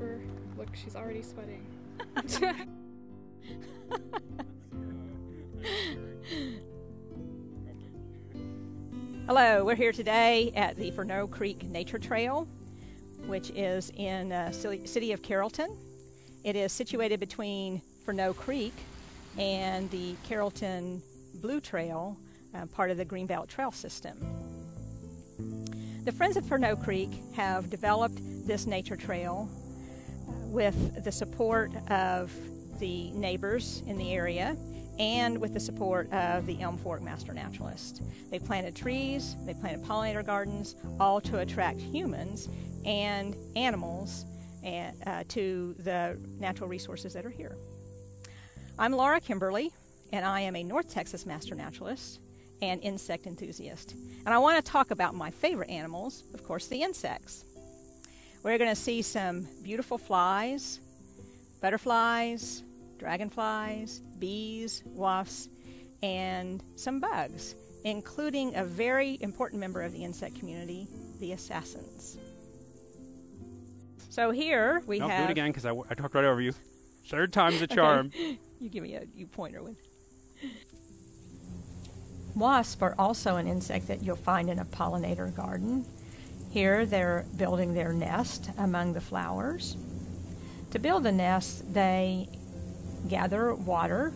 Look, she's already sweating. Hello, we're here today at the Furneaux Creek Nature Trail, which is in uh, city of Carrollton. It is situated between Furneaux Creek and the Carrollton Blue Trail, uh, part of the Greenbelt Trail System. The Friends of Furneaux Creek have developed this nature trail with the support of the neighbors in the area and with the support of the Elm Fork Master Naturalist. They planted trees, they planted pollinator gardens, all to attract humans and animals and, uh, to the natural resources that are here. I'm Laura Kimberly, and I am a North Texas Master Naturalist and insect enthusiast. And I want to talk about my favorite animals, of course, the insects. We're going to see some beautiful flies, butterflies, dragonflies, bees, wasps, and some bugs, including a very important member of the insect community, the assassins. So here we no, have. do it again because I, I talked right over you. Third time's a charm. You give me a you pointer with. Wasps are also an insect that you'll find in a pollinator garden. Here they're building their nest among the flowers. To build a nest, they gather water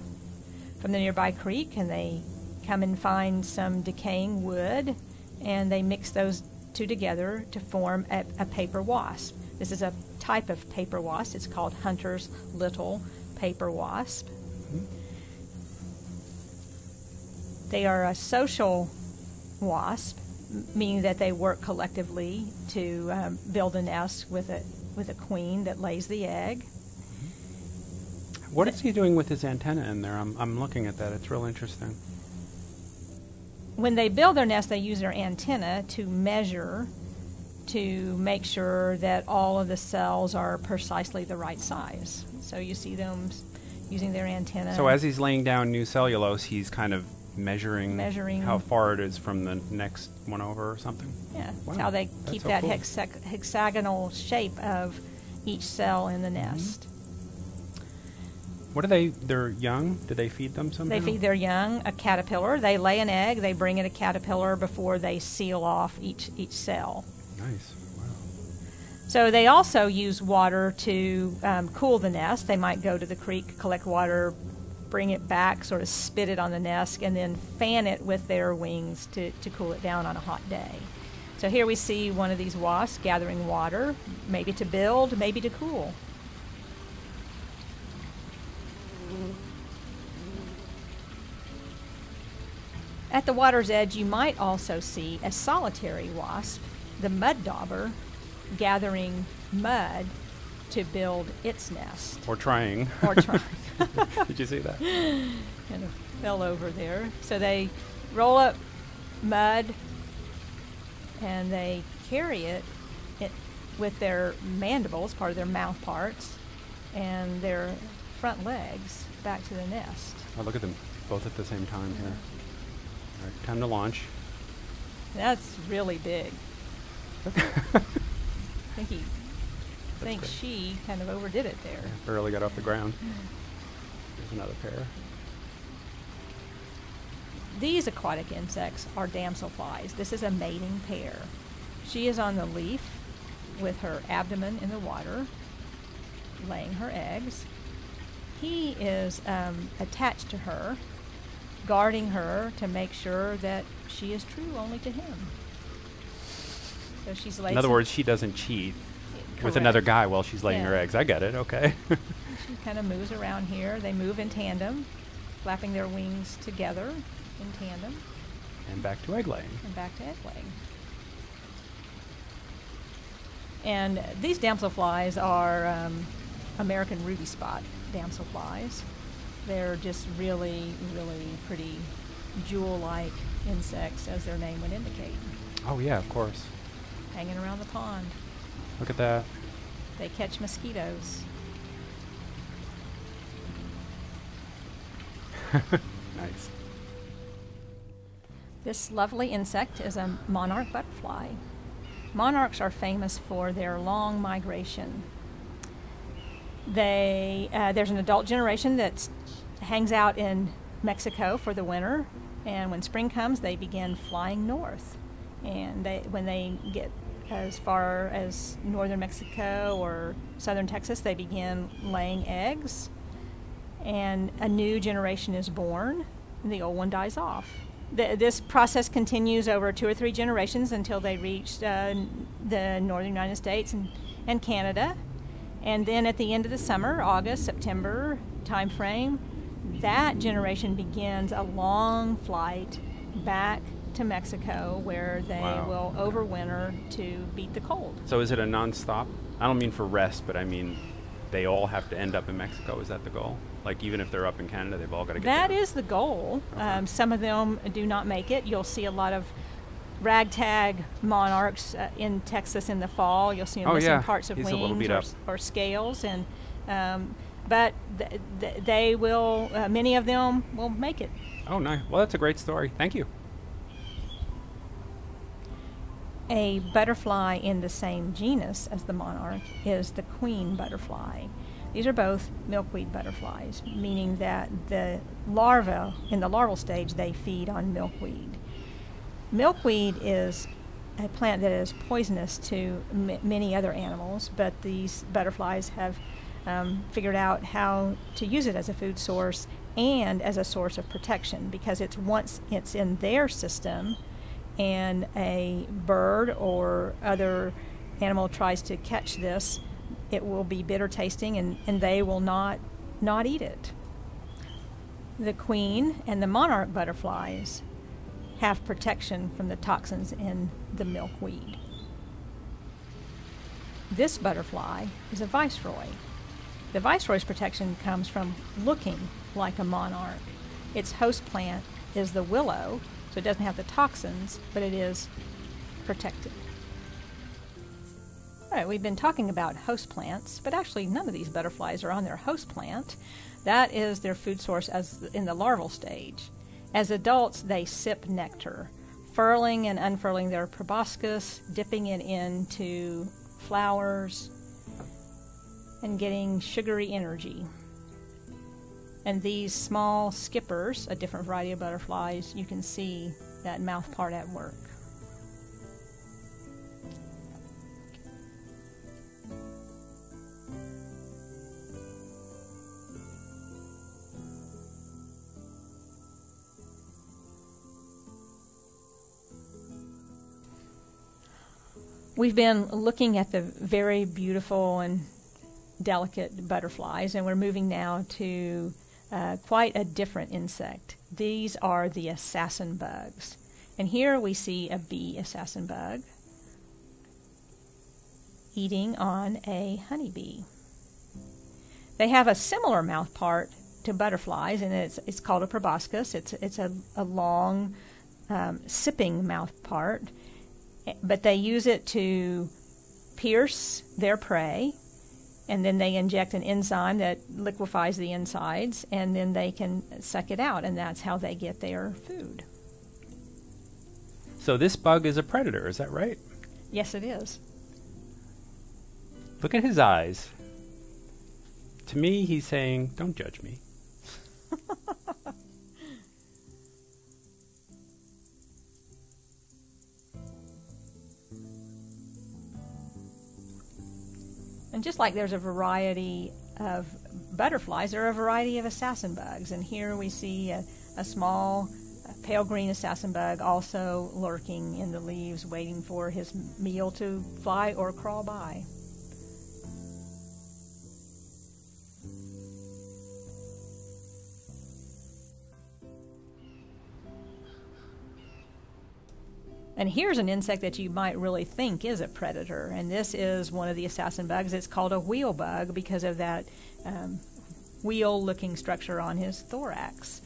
from the nearby creek and they come and find some decaying wood and they mix those two together to form a, a paper wasp. This is a type of paper wasp. It's called Hunter's Little Paper Wasp. Mm-hmm. They are a social wasp, meaning that they work collectively to um, build a nest with a with a queen that lays the egg. What is he doing with his antenna in there? I'm, I'm looking at that. It's real interesting. When they build their nest, they use their antenna to measure to make sure that all of the cells are precisely the right size. So you see them using their antenna. So as he's laying down new cellulose, he's kind of measuring, Measuring. how far it is from the next one over or something. yeah, Wow, it's how they that's keep so that cool. hexag- hexagonal shape of each cell in the Mm-hmm. nest. What are they? They're young. Do they feed them somehow? They feed their young a caterpillar. They lay an egg. They bring in a caterpillar before they seal off each each cell. Nice. Wow. So they also use water to um, cool the nest. They might go to the creek, collect water, bring it back, sort of spit it on the nest, and then fan it with their wings to, to cool it down on a hot day. So here we see one of these wasps gathering water, maybe to build, maybe to cool. At the water's edge, you might also see a solitary wasp, the mud dauber, gathering mud to build its nest. Or trying. Or trying. Did you see that? kind of fell over there. So they roll up mud and they carry it, it with their mandibles, part of their mouth parts, and their front legs back to the nest. Oh, look at them both at the same time here. All right, time to launch. That's really big. I think he thinks great. she kind of overdid it there. Barely got off the ground. There's another pair. These aquatic insects are damselflies. This is a mating pair. She is on the leaf with her abdomen in the water, laying her eggs. He is um, attached to her, guarding her to make sure that she is true only to him. So she's In other words, she doesn't cheat with another guy while she's laying her eggs. I get it. Okay. She kind of moves around here. They move in tandem, flapping their wings together in tandem, and back to egg laying. and back to egg laying. And these damselflies are um, American ruby spot damselflies. They're just really, really pretty jewel-like insects, as their name would indicate, Oh yeah, of course. hanging around the pond. Look at that. They catch mosquitoes. nice. This lovely insect is a monarch butterfly. monarchs are famous for their long migration. They uh, there's an adult generation that hangs out in Mexico for the winter, and when spring comes, they begin flying north. And they, when they get as far as northern Mexico or southern Texas, they begin laying eggs, and a new generation is born, and the old one dies off. The, this process continues over two or three generations until they reach uh, the northern United States and, and Canada. And then at the end of the summer, August, September time frame, that generation begins a long flight back to Mexico where they Wow. will overwinter to beat the cold. So is it a nonstop? I don't mean for rest, but I mean they all have to end up in Mexico. Is that the goal? Like even if they're up in Canada, they've all got to get That there. is the goal. Okay. Um, some of them do not make it. You'll see a lot of ragtag monarchs uh, in Texas in the fall. You'll see them Oh, missing yeah. parts of He's a little wings beat or, up. or scales, and um, but th- th- they will. Uh, many of them will make it. Oh, nice. Well, that's a great story. Thank you. A butterfly in the same genus as the monarch is the queen butterfly. These are both milkweed butterflies, meaning that the larva, in the larval stage, they feed on milkweed. Milkweed is a plant that is poisonous to many other animals, but these butterflies have um, figured out how to use it as a food source and as a source of protection because it's once it's in their system and a bird or other animal tries to catch this, it will be bitter tasting and, and they will not not eat it. The queen and the monarch butterflies have protection from the toxins in the milkweed. This butterfly is a viceroy. The viceroy's protection comes from looking like a monarch. Its host plant is the willow, so it doesn't have the toxins, but it is protected. All right, we've been talking about host plants, but actually none of these butterflies are on their host plant. That is their food source as in the larval stage. As adults, they sip nectar, furling and unfurling their proboscis, dipping it into flowers, and getting sugary energy. And these small skippers, a different variety of butterflies, you can see that mouth part at work. We've been looking at the very beautiful and delicate butterflies, and we're moving now to uh, quite a different insect. These are the assassin bugs. And here we see a bee assassin bug eating on a honeybee. They have a similar mouth part to butterflies, and it's, it's called a proboscis. It's, it's a, a long um, sipping mouth part, but they use it to pierce their prey and then they inject an enzyme that liquefies the insides, and then they can suck it out, and that's how they get their food. So this bug is a predator, is that right? Yes, it is. Look at his eyes. To me, he's saying, "Don't judge me." And just like there's a variety of butterflies, there are a variety of assassin bugs. And here we see a, a small pale green assassin bug also lurking in the leaves, waiting for his meal to fly or crawl by. And here's an insect that you might really think is a predator, and this is one of the assassin bugs. It's called a wheel bug because of that um, wheel looking structure on his thorax.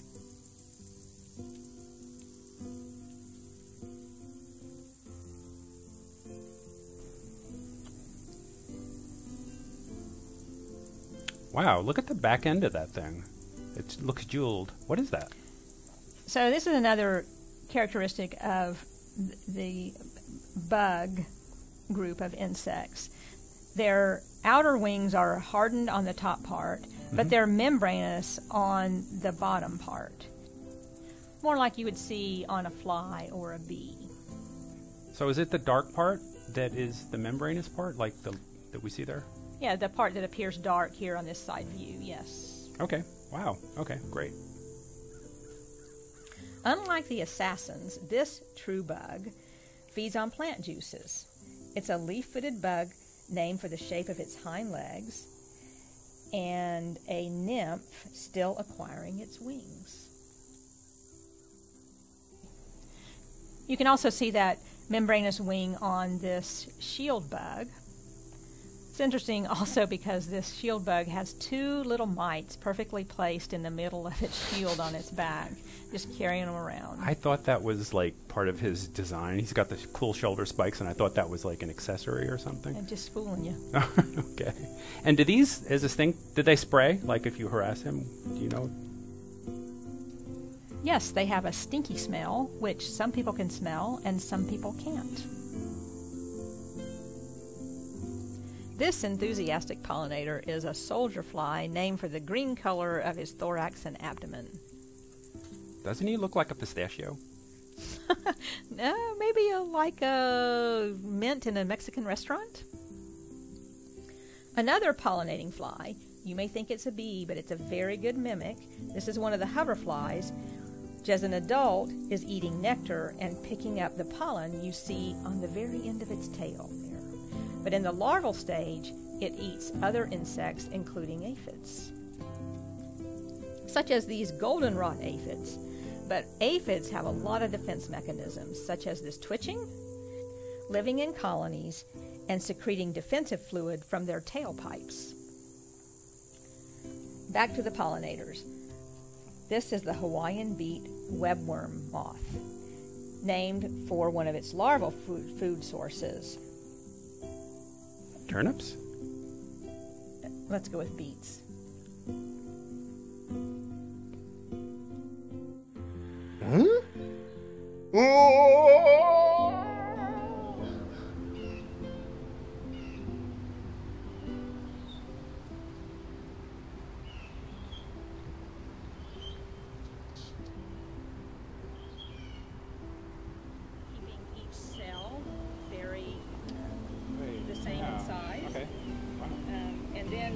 Wow, look at the back end of that thing. It looks jeweled. What is that? So, this is another characteristic of the bug group of insects. Their outer wings are hardened on the top part, but Mhm. they're membranous on the bottom part. More like you would see on a fly or a bee. So is it the dark part that is the membranous part, like the that we see there? Yeah, the part that appears dark here on this side view, yes. Okay. Wow. Okay. Great. Unlike the assassins, this true bug feeds on plant juices. It's a leaf footed bug named for the shape of its hind legs and a nymph still acquiring its wings. You can also see that membranous wing on this shield bug. It's interesting also because this shield bug has two little mites perfectly placed in the middle of its shield on its back, just carrying them around. I thought that was like part of his design. He's got the cool shoulder spikes, and I thought that was like an accessory or something. And just fooling you. okay. And do these, is this thing, did they spray? Like if you harass him, do you know? Yes, they have a stinky smell, which some people can smell and some people can't. This enthusiastic pollinator is a soldier fly named for the green color of his thorax and abdomen. Doesn't he look like a pistachio? no, maybe a, like a mint in a Mexican restaurant? Another pollinating fly. You may think it's a bee, but it's a very good mimic. This is one of the hoverflies, which as an adult is eating nectar and picking up the pollen you see on the very end of its tail. But in the larval stage, it eats other insects, including aphids, such as these goldenrod aphids. But aphids have a lot of defense mechanisms, such as this twitching, living in colonies, and secreting defensive fluid from their tailpipes. Back to the pollinators. This is the Hawaiian beet webworm moth, named for one of its larval food, food sources. Turnips? Let's go with beets.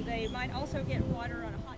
They might also get water on a high